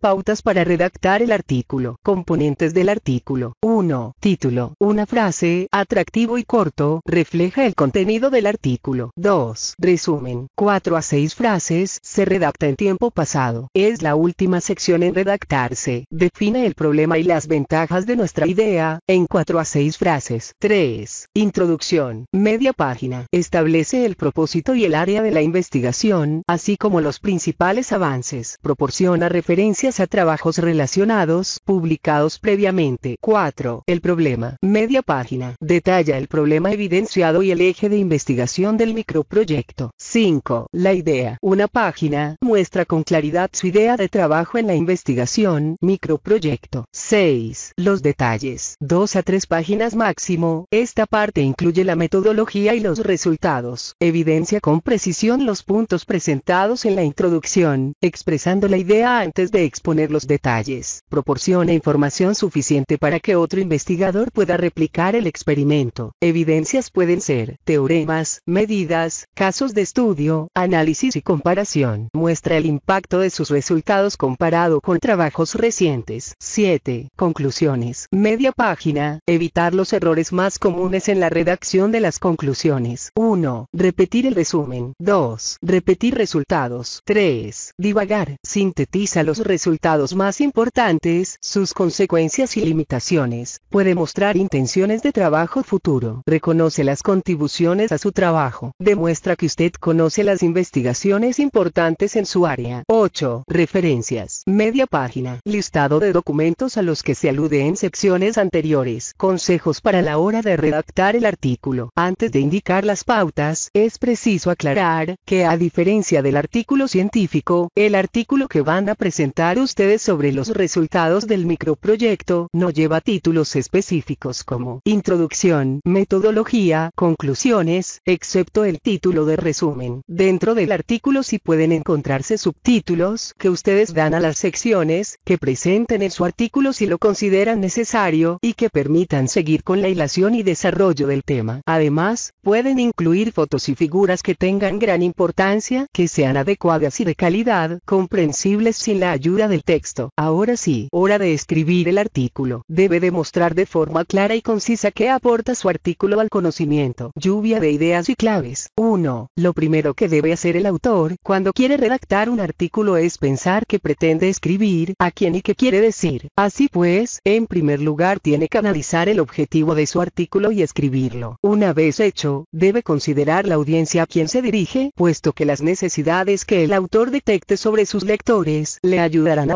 Pautas para redactar el artículo. Componentes del artículo. 1. Título. Una frase, atractivo y corto, refleja el contenido del artículo. 2. Resumen. 4 a 6 frases, se redacta en tiempo pasado. Es la última sección en redactarse. Define el problema y las ventajas de nuestra idea, en 4 a 6 frases. 3. Introducción. Media página. Establece el propósito y el área de la investigación, así como los principales avances. Proporciona referencias a trabajos relacionados, publicados previamente. 4. El problema. Media página. Detalla el problema evidenciado y el eje de investigación del microproyecto. 5. La idea. Una página, muestra con claridad su idea de trabajo en la investigación, microproyecto. 6. Los detalles. 2 a 3 páginas máximo. Esta parte incluye la metodología y los resultados. Evidencia con precisión los puntos presentados en la introducción, expresando la idea antes de exponer los detalles. Proporciona información suficiente para que otro investigador pueda replicar el experimento. Evidencias pueden ser teoremas, medidas, casos de estudio, análisis y comparación. Muestra el impacto de sus resultados comparado con trabajos recientes. 7. Conclusiones. Media página. Evitar los errores más comunes en la redacción de las conclusiones. 1. Repetir el resumen. 2. Repetir resultados. 3. Divagar. Sintetiza los resultados más importantes, sus consecuencias y limitaciones. Puede mostrar intenciones de trabajo futuro. Reconoce las contribuciones a su trabajo. Demuestra que usted conoce las investigaciones importantes en su área. 8. Referencias. Media página. Listado de documentos a los que se alude en secciones anteriores. Consejos para la hora de redactar el artículo. Antes de indicar las pautas, es preciso aclarar que a diferencia del artículo científico, el artículo que van a presentar ustedes sobre los resultados del microproyecto no lleva títulos específicos como introducción, metodología, conclusiones, excepto el título de resumen. Dentro del artículo sí pueden encontrarse subtítulos que ustedes dan a las secciones que presenten en su artículo si lo consideran necesario y que permitan seguir con la hilación y desarrollo del tema. Además, pueden incluir fotos y figuras que tengan gran importancia, que sean adecuadas y de calidad, comprensibles sin la ayuda del texto. Ahora sí, hora de escribir el artículo. Debe demostrar de forma clara y concisa qué aporta su artículo al conocimiento. Lluvia de ideas y claves. 1. Lo primero que debe hacer el autor, cuando quiere redactar un artículo es pensar qué pretende escribir, a quién y qué quiere decir. Así pues, en primer lugar tiene que analizar el objetivo de su artículo y escribirlo. Una vez hecho, debe considerar la audiencia a quien se dirige, puesto que las necesidades que el autor detecte sobre sus lectores le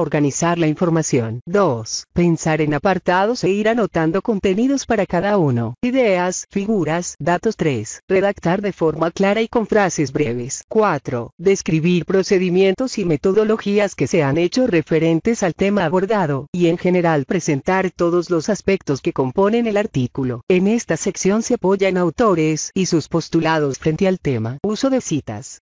organizar la información. 2. Pensar en apartados e ir anotando contenidos para cada uno. Ideas, figuras, datos 3. Redactar de forma clara y con frases breves. 4. Describir procedimientos y metodologías que se han hecho referentes al tema abordado, y en general presentar todos los aspectos que componen el artículo. En esta sección se apoyan autores y sus postulados frente al tema. Uso de citas.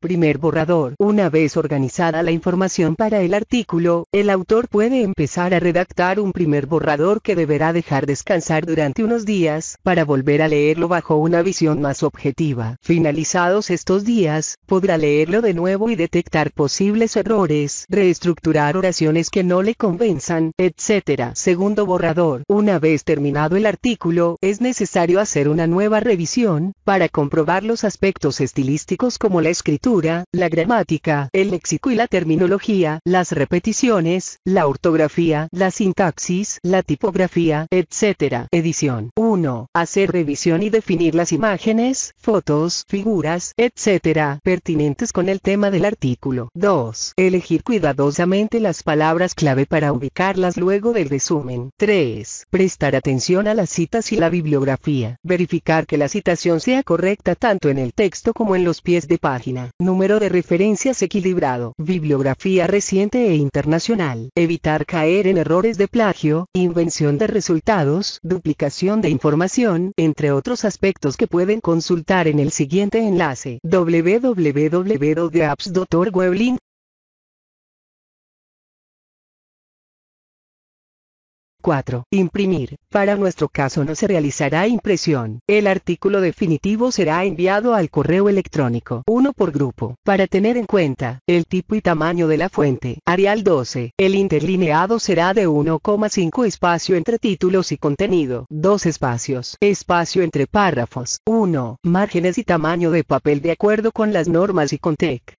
Primer borrador. Una vez organizada la información para el artículo, el autor puede empezar a redactar un primer borrador que deberá dejar descansar durante unos días, para volver a leerlo bajo una visión más objetiva. Finalizados estos días, podrá leerlo de nuevo y detectar posibles errores, reestructurar oraciones que no le convenzan, etc. Segundo borrador. Una vez terminado el artículo, es necesario hacer una nueva revisión, para comprobar los aspectos estilísticos como la escritura la gramática, el léxico y la terminología, las repeticiones, la ortografía, la sintaxis, la tipografía, etc. Edición 1. Hacer revisión y definir las imágenes, fotos, figuras, etc. pertinentes con el tema del artículo. 2. Elegir cuidadosamente las palabras clave para ubicarlas luego del resumen. 3. Prestar atención a las citas y la bibliografía. Verificar que la citación sea correcta tanto en el texto como en los pies de página. Número de referencias equilibrado. Bibliografía reciente e internacional. Evitar caer en errores de plagio, invención de resultados, duplicación de información, entre otros aspectos que pueden consultar en el siguiente enlace. www.apps.org 4. Imprimir. Para nuestro caso no se realizará impresión. El artículo definitivo será enviado al correo electrónico, uno por grupo. Para tener en cuenta, el tipo y tamaño de la fuente. Arial 12. El interlineado será de 1,5 espacio entre títulos y contenido. 2 espacios. Espacio entre párrafos. 1. Márgenes y tamaño de papel de acuerdo con las normas y con TEC.